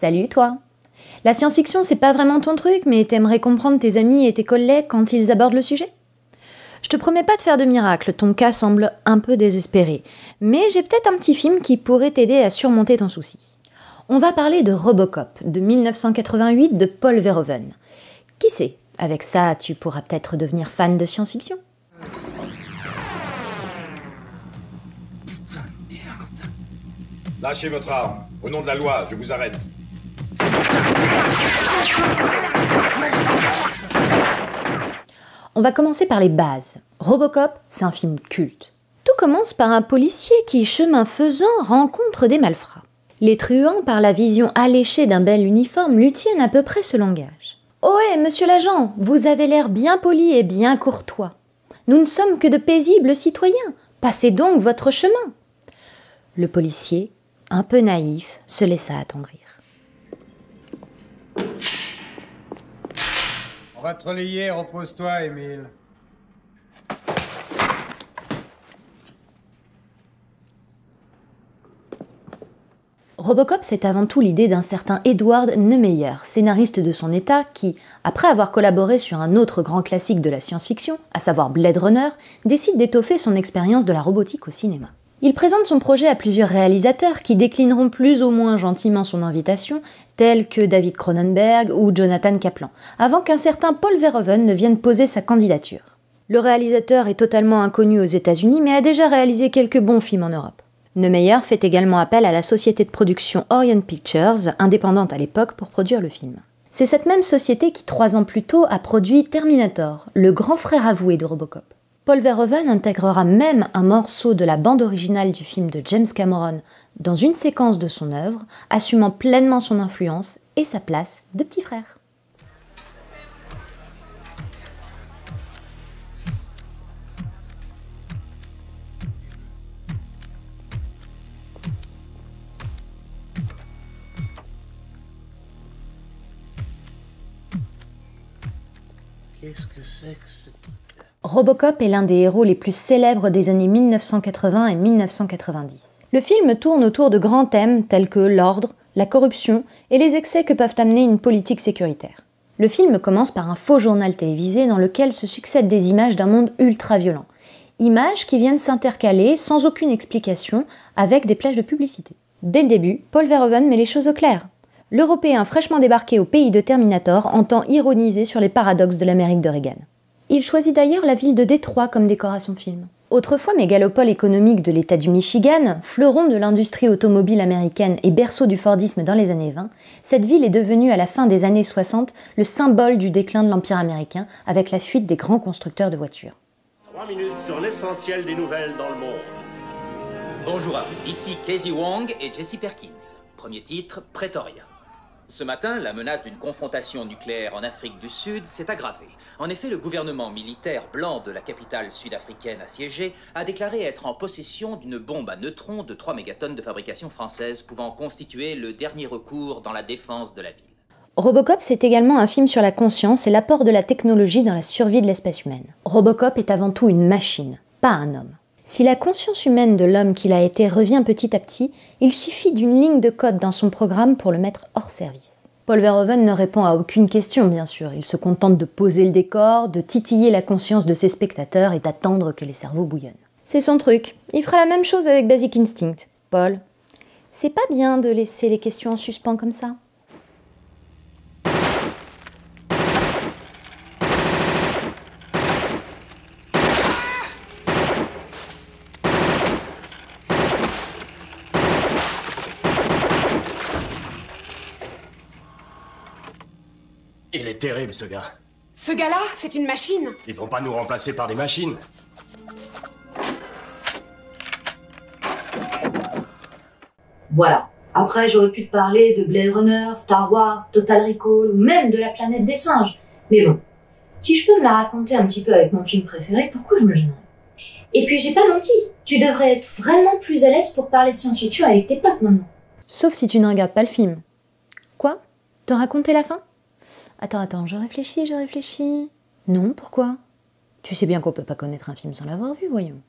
Salut toi La science-fiction, c'est pas vraiment ton truc, mais t'aimerais comprendre tes amis et tes collègues quand ils abordent le sujet? Je te promets pas de faire de miracle, ton cas semble un peu désespéré, mais j'ai peut-être un petit film qui pourrait t'aider à surmonter ton souci. On va parler de Robocop de 1988 de Paul Verhoeven. Qui sait, avec ça, tu pourras peut-être devenir fan de science-fiction Putain de merde. Lâchez votre arme. Au nom de la loi, je vous arrête. On va commencer par les bases. Robocop, c'est un film culte. Tout commence par un policier qui, chemin faisant, rencontre des malfrats. Les truands, par la vision alléchée d'un bel uniforme, lui tiennent à peu près ce langage. Ohé, monsieur l'agent, vous avez l'air bien poli et bien courtois. Nous ne sommes que de paisibles citoyens. Passez donc votre chemin. Le policier, un peu naïf, se laissa attendrir. On repose-toi, Émile. Robocop, c'est avant tout l'idée d'un certain Edward Neumeyer, scénariste de son état, qui, après avoir collaboré sur un autre grand classique de la science-fiction, à savoir Blade Runner, décide d'étoffer son expérience de la robotique au cinéma. Il présente son projet à plusieurs réalisateurs qui déclineront plus ou moins gentiment son invitation, tels que David Cronenberg ou Jonathan Kaplan, avant qu'un certain Paul Verhoeven ne vienne poser sa candidature. Le réalisateur est totalement inconnu aux États-Unis mais a déjà réalisé quelques bons films en Europe. Neumeyer fait également appel à la société de production Orient Pictures, indépendante à l'époque, pour produire le film. C'est cette même société qui, trois ans plus tôt, a produit Terminator, le grand frère avoué de Robocop. Paul Verhoeven intégrera même un morceau de la bande originale du film de James Cameron dans une séquence de son œuvre, assumant pleinement son influence et sa place de petit frère. Qu'est-ce que c'est que ce Robocop est l'un des héros les plus célèbres des années 1980 et 1990. Le film tourne autour de grands thèmes tels que l'ordre, la corruption et les excès que peuvent amener une politique sécuritaire. Le film commence par un faux journal télévisé dans lequel se succèdent des images d'un monde ultra-violent. Images qui viennent s'intercaler sans aucune explication avec des plages de publicité. Dès le début, Paul Verhoeven met les choses au clair. L'Européen fraîchement débarqué au pays de Terminator entend ironiser sur les paradoxes de l'Amérique de Reagan. Il choisit d'ailleurs la ville de Détroit comme décoration film. Autrefois mégalopole économique de l'État du Michigan, fleuron de l'industrie automobile américaine et berceau du Fordisme dans les années 20, cette ville est devenue à la fin des années 60 le symbole du déclin de l'Empire américain avec la fuite des grands constructeurs de voitures. Trois minutes sur l'essentiel des nouvelles dans le monde. Bonjour à vous, ici Casey Wong et Jesse Perkins. Premier titre, Pretoria. Ce matin, la menace d'une confrontation nucléaire en Afrique du Sud s'est aggravée. En effet, le gouvernement militaire blanc de la capitale sud-africaine assiégée a déclaré être en possession d'une bombe à neutrons de 3 mégatonnes de fabrication française pouvant constituer le dernier recours dans la défense de la ville. Robocop, c'est également un film sur la conscience et l'apport de la technologie dans la survie de l'espèce humaine. Robocop est avant tout une machine, pas un homme. Si la conscience humaine de l'homme qu'il a été revient petit à petit, il suffit d'une ligne de code dans son programme pour le mettre hors service. Paul Verhoeven ne répond à aucune question, bien sûr. Il se contente de poser le décor, de titiller la conscience de ses spectateurs et d'attendre que les cerveaux bouillonnent. C'est son truc. Il fera la même chose avec Basic Instinct. Paul, c'est pas bien de laisser les questions en suspens comme ça? Il est terrible, ce gars. Ce gars-là, c'est une machine. Ils vont pas nous remplacer par des machines. Voilà. Après, j'aurais pu te parler de Blade Runner, Star Wars, Total Recall ou même de la planète des singes. Mais bon, si je peux me la raconter un petit peu avec mon film préféré, pourquoi je me gênerais? Et puis j'ai pas menti. Tu devrais être vraiment plus à l'aise pour parler de science-fiction avec tes potes maintenant. Sauf si tu ne regardes pas le film. Quoi? Te raconter la fin? Attends, attends, je réfléchis, je réfléchis. Non, pourquoi? Tu sais bien qu'on peut pas connaître un film sans l'avoir vu, voyons.